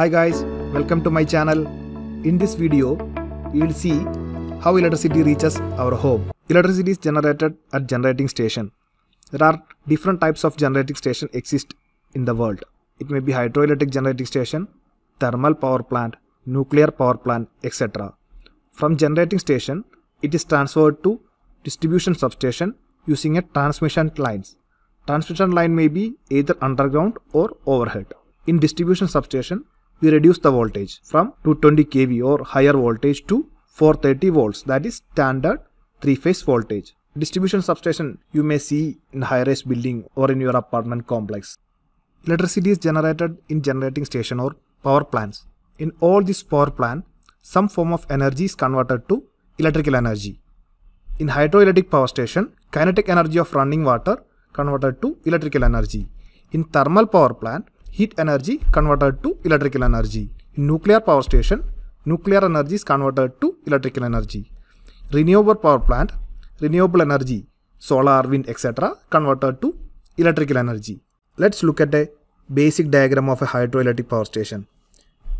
Hi guys, welcome to my channel. In this video, you will see how electricity reaches our home. Electricity is generated at generating station. There are different types of generating station exist in the world. It may be hydroelectric generating station, thermal power plant, nuclear power plant, etc. From generating station, it is transferred to distribution substation using a transmission lines. Transmission line may be either underground or overhead. In distribution substation, we reduce the voltage from 220 kV or higher voltage to 430 volts that is standard three phase voltage. Distribution substation you may see in high rise building or in your apartment complex. Electricity is generated in generating station or power plants. In all these power plant, some form of energy is converted to electrical energy. In hydroelectric power station, kinetic energy of running water converted to electrical energy. In thermal power plant, heat energy converted to electrical energy. In nuclear power station, nuclear energy is converted to electrical energy. Renewable power plant, renewable energy, solar, wind, etc. converted to electrical energy. Let's look at a basic diagram of a hydroelectric power station.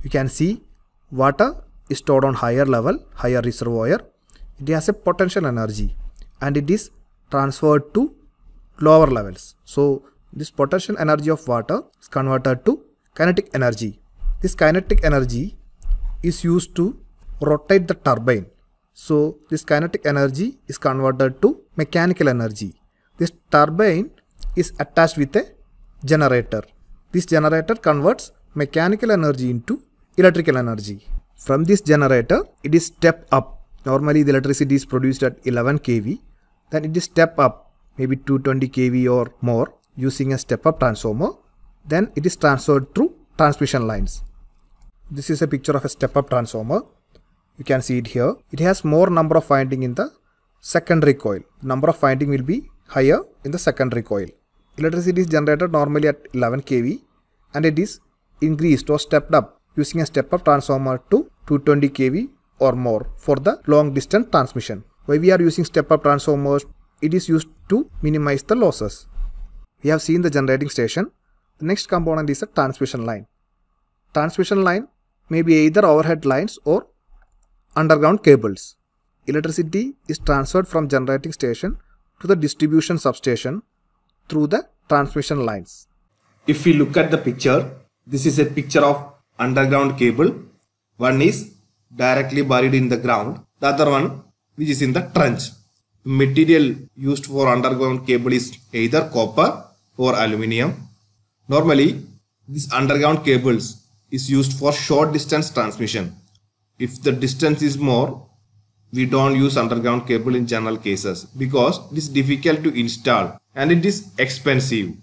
You can see water is stored on higher level, higher reservoir. It has a potential energy and it is transferred to lower levels. So this potential energy of water is converted to kinetic energy. This kinetic energy is used to rotate the turbine. So this kinetic energy is converted to mechanical energy. This turbine is attached with a generator. This generator converts mechanical energy into electrical energy. From this generator, it is step up. Normally the electricity is produced at 11 kV. Then it is step up maybe 220 kV or more using a step up transformer. Then it is transferred through transmission lines. This is a picture of a step up transformer. You can see it here. It has more number of winding in the secondary coil. Number of winding will be higher in the secondary coil. Electricity is generated normally at 11 kV and it is increased or stepped up using a step up transformer to 220 kV or more for the long distance transmission. Why we are using step up transformers? It is used to minimize the losses. We have seen the generating station. The next component is a transmission line. Transmission line may be either overhead lines or underground cables. Electricity is transferred from generating station to the distribution substation through the transmission lines. If we look at the picture, this is a picture of underground cable. One is directly buried in the ground, the other one which is in the trench. Material used for underground cable is either copper or aluminium. Normally, this underground cables is used for short distance transmission. If the distance is more, we don't use underground cable in general cases because it is difficult to install and it is expensive.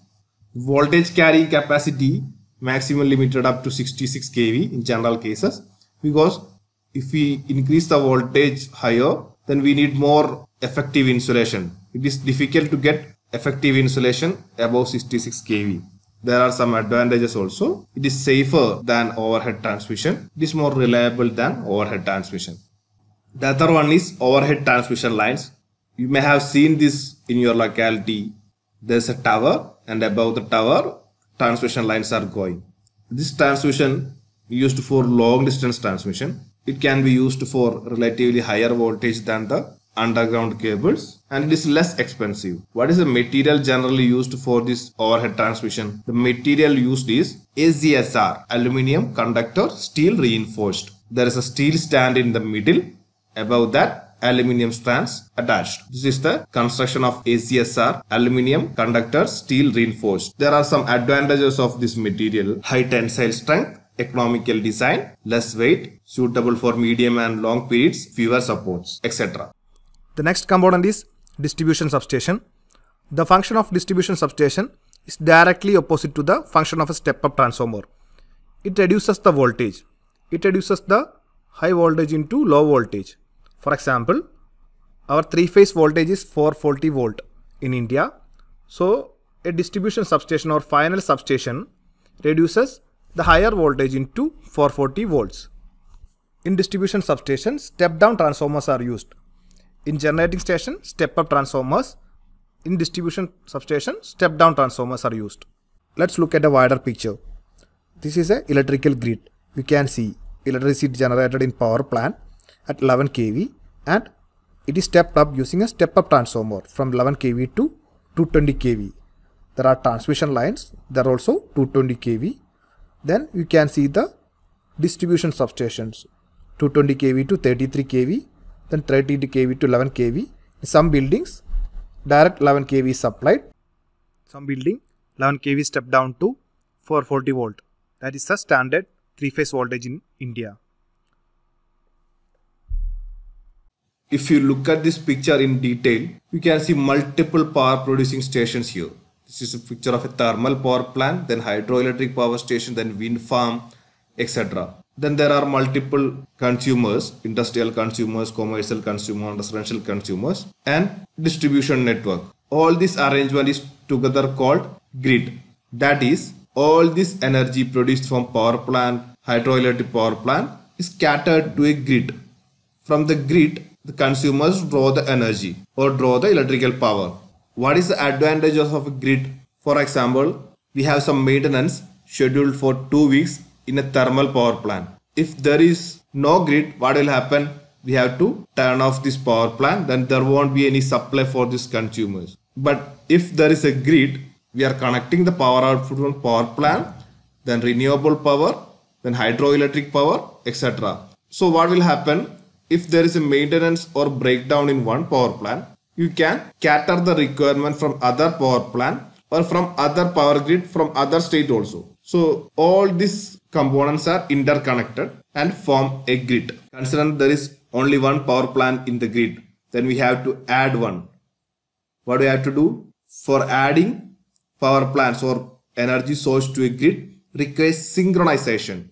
Voltage carrying capacity maximum limited up to 66 kV in general cases because if we increase the voltage higher then we need more effective insulation. It is difficult to get effective insulation above 66 kV. There are some advantages also. It is safer than overhead transmission. It is more reliable than overhead transmission. The other one is overhead transmission lines. You may have seen this in your locality. There's a tower and above the tower transmission lines are going. This transmission used for long distance transmission. It can be used for relatively higher voltage than the underground cables and it is less expensive. What is the material generally used for this overhead transmission? The material used is ACSR, aluminum conductor steel reinforced. There is a steel strand in the middle. Above that, aluminium strands attached. This is the construction of ACSR, aluminum conductor steel reinforced. There are some advantages of this material. High tensile strength, economical design, less weight, suitable for medium and long periods, fewer supports, etc. The next component is distribution substation. The function of distribution substation is directly opposite to the function of a step-up transformer. It reduces the voltage. It reduces the high voltage into low voltage. For example, our three-phase voltage is 440 volt in India. So, a distribution substation or final substation reduces the higher voltage into 440 volts. In distribution substation, step-down transformers are used. In generating station, step-up transformers. In distribution substation, step-down transformers are used. Let's look at a wider picture. This is a electrical grid. you can see electricity generated in power plant at 11 kV and it is stepped up using a step up transformer from 11 kV to 220 kV. There are transmission lines, there are also 220 kV. Then you can see the distribution substations 220 kV to 33 kV, then 30 kV to 11 kV. In some buildings, direct 11 kV is supplied. Some building 11 kV step down to 440 volt. That is the standard three phase voltage in India. If you look at this picture in detail, you can see multiple power producing stations here. This is a picture of a thermal power plant, then hydroelectric power station, then wind farm, etc. Then there are multiple consumers, industrial consumers, commercial consumers, residential consumers, and distribution network. All this arrangement is together called grid. That is, all this energy produced from power plant, hydroelectric power plant is scattered to a grid. From the grid, the consumers draw the energy or draw the electrical power. What is the advantages of a grid? For example, we have some maintenance scheduled for two weeks in a thermal power plant. If there is no grid, what will happen? We have to turn off this power plant, then there won't be any supply for these consumers. But if there is a grid, we are connecting the power output from power plant, then renewable power, then hydroelectric power, etc. So what will happen? if there is a maintenance or breakdown in one power plant, you can cater the requirement from other power plant or from other power grid from other state also. So all these components are interconnected and form a grid. Consider there is only one power plant in the grid. Then we have to add one. What do we have to do? For adding power plants or energy source to a grid requires synchronization.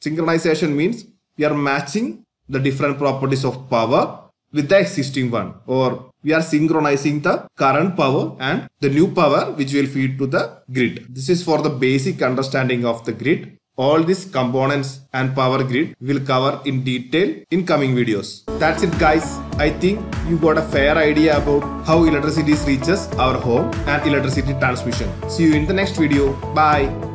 Synchronization means we are matching the different properties of power with the existing one or we are synchronizing the current power and the new power which will feed to the grid. This is for the basic understanding of the grid. All these components and power grid will cover in detail in coming videos. That's it guys. I think you got a fair idea about how electricity reaches our home and electricity transmission. See you in the next video. Bye.